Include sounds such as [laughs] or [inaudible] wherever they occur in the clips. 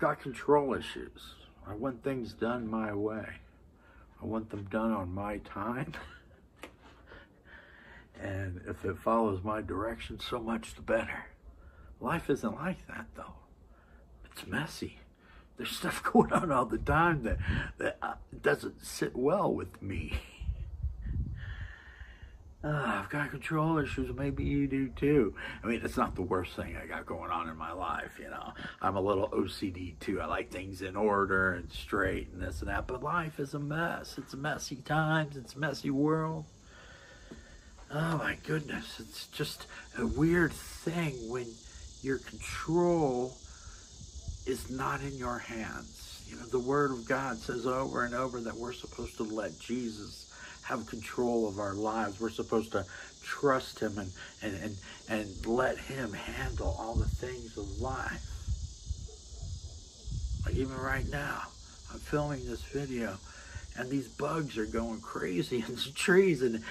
got control issues. I want things done my way. I want them done on my time. [laughs] and if it follows my direction, so much the better. Life isn't like that, though. It's messy. There's stuff [laughs] going on all the time that, that uh, doesn't sit well with me. Uh, I've got control issues. Maybe you do too. I mean, it's not the worst thing I got going on in my life. You know, I'm a little OCD too. I like things in order and straight and this and that. But life is a mess. It's a messy times. It's a messy world. Oh my goodness. It's just a weird thing when your control is not in your hands. You know, the Word of God says over and over that we're supposed to let Jesus have control of our lives. We're supposed to trust him and, and, and, and let him handle all the things of life. Like even right now, I'm filming this video and these bugs are going crazy in the trees and,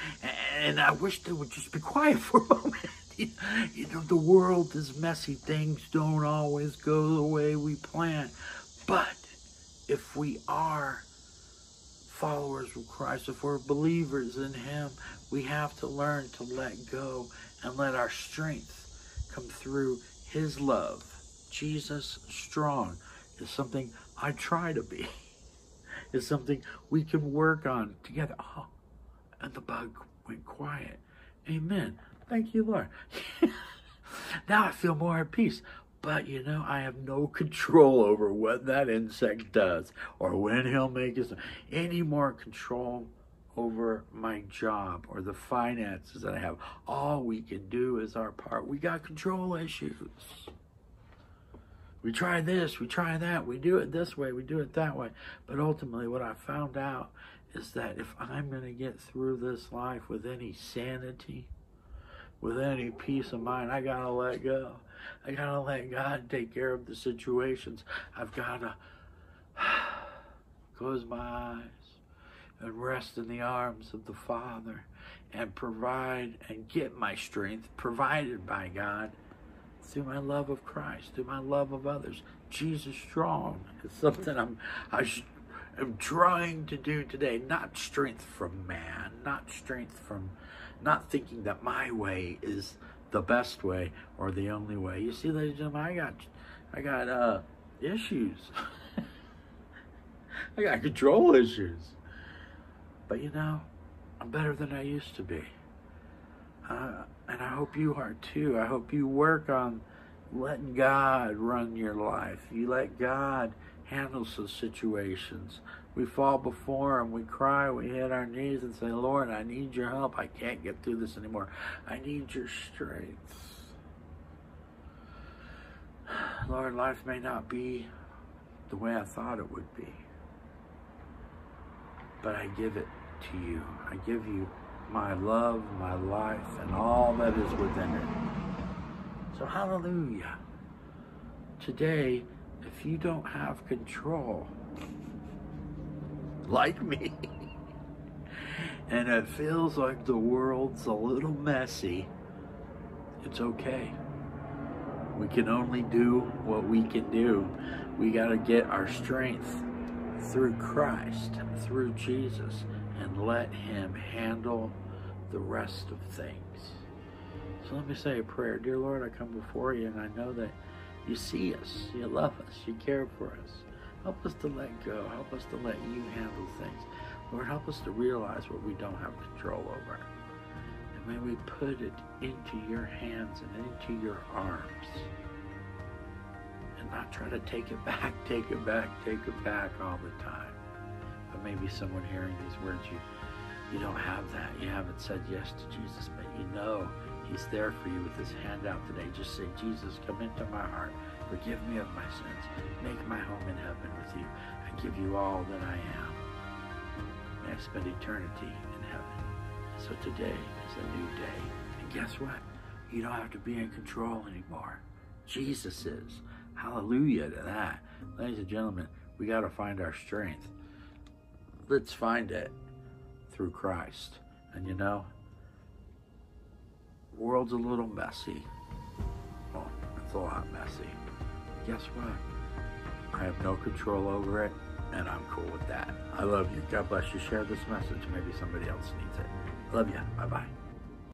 and I wish they would just be quiet for a moment. [laughs] you know, the world is messy. Things don't always go the way we plan. But if we are followers of Christ, if we're believers in Him, we have to learn to let go and let our strength come through His love. Jesus strong is something I try to be. [laughs] It's something we can work on together. Oh, and the bug went quiet. Amen. Thank you, Lord. [laughs] now I feel more at peace. But you know, I have no [laughs] control over what that insect does or when he'll make his any more control over my job or the finances that I have. All we can do is our part. We got control issues. We try this, we try that, we do it this way, we do it that way. But ultimately, what I found out is that if I'm going to get through this life with any sanity, with any peace of mind, I got to let go. I gotta let God take care of the situations. I've gotta [sighs] close my eyes and rest in the arms of the Father and provide and get my strength provided by God through my love of Christ, through my love of others. Jesus strong is something I'm I am trying to do today. Not strength from man, not strength from, not thinking that my way is the best way or the only way. You see, ladies and gentlemen, I got, I got uh, issues. [laughs] I got control issues. But you know, I'm better than I used to be. Uh, and I hope you are too. I hope you work on letting God run your life. You let God handle some situations. We fall before Him, we cry, we hit our knees and say, Lord, I need your help. I can't get through this anymore. I need your strength. Lord, life may not be the way I thought it would be, but I give it to you. I give you my love, my life, and all that is within it. So, hallelujah. Today, if you don't have control, like me, [laughs] and it feels like the world's a little messy, it's okay. We can only do what we can do. We got to get our strength through Christ, through Jesus, and let Him handle the rest of things. So let me say a prayer. Dear Lord, I come before you and I know that you see us, you love us, you care for us. Help us to let go. Help us to let you handle things. Lord, help us to realize what we don't have control over. And may we put it into your hands and into your arms. And not try to take it back, [laughs] take it back, take it back all the time. But maybe someone hearing these words, you, you don't have that. You haven't said yes to Jesus, but you know He's there for you with his hand out today. Just say, Jesus, come into my heart. Forgive me of my sins. Make my home in heaven with you. I give you all that I am. May I spend eternity in heaven. So today is a new day. And guess what? You don't have to be in control anymore. Jesus is. Hallelujah to that. Ladies and gentlemen, we got to find our strength. Let's find it through Christ. And you know, world's a little messy. Well, it's a lot messy. Guess what? I have no control over it, and I'm cool with that. I love you. God bless you. Share this message. Maybe somebody else needs it. Love you. Bye bye.